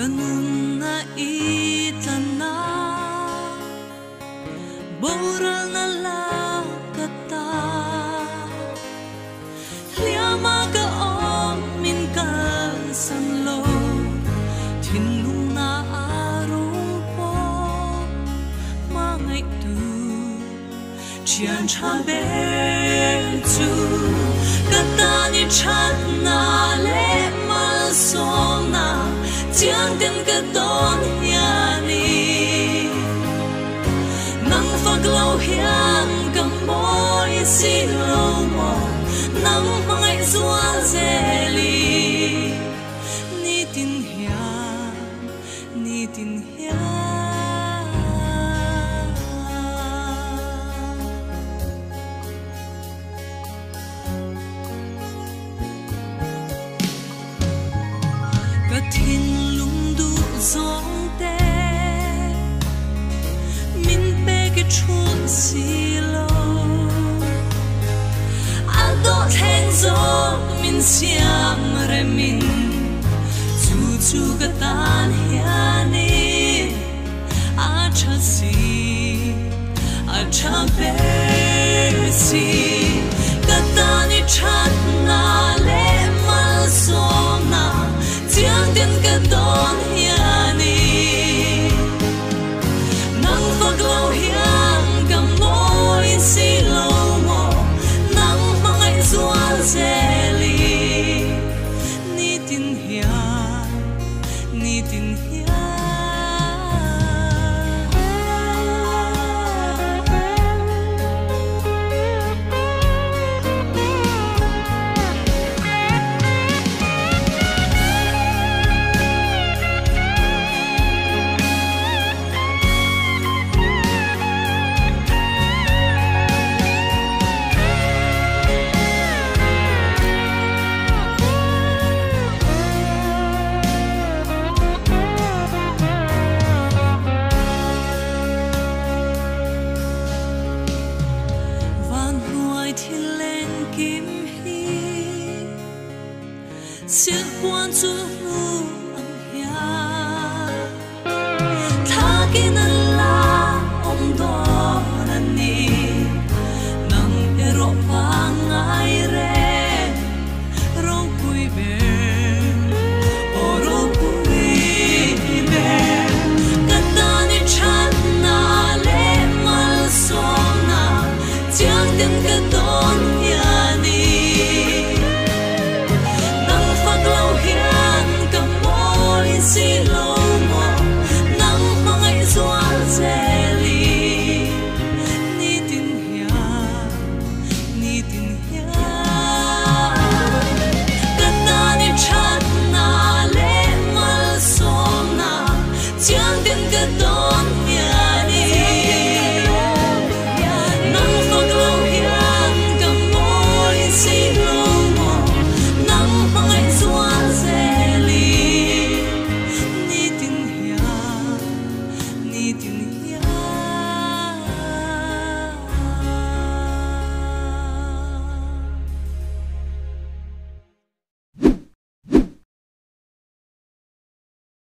가는 나 있잖아. 모를 날라갔다. 려마가 없는 간산로 뒷눈 나 아로워 망했두 지한 차벨주 Nang mga isual zeli Ni tin hiang, ni tin hiang Cả thiên lung du giông tê. Min bê cái chuột xì A min min A cha si cha ni tin 切换祝福